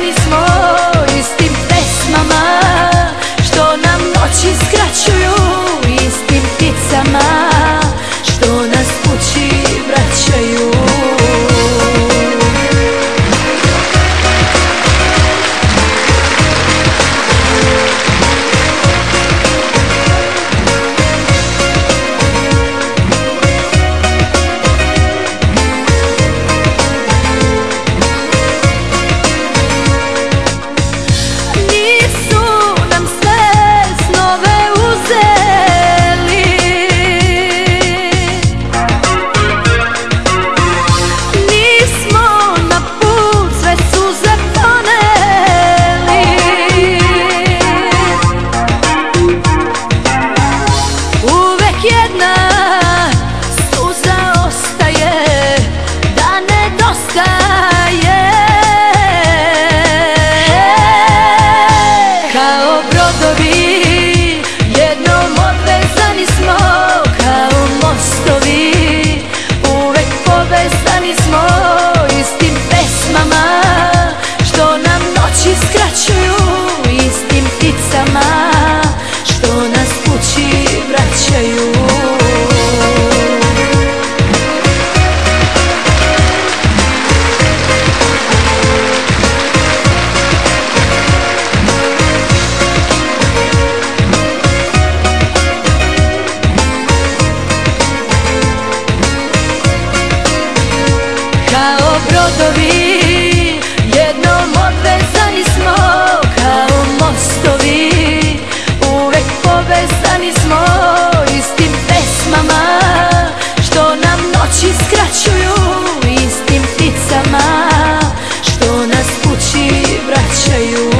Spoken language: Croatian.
pjevali smo istim pesmama. God. mostovi Jednom obvezani smo kao mostovi. Uvek povezani smo istim pesmama Što nam noći skraćuju istim pticama Što nas kući vraćaju.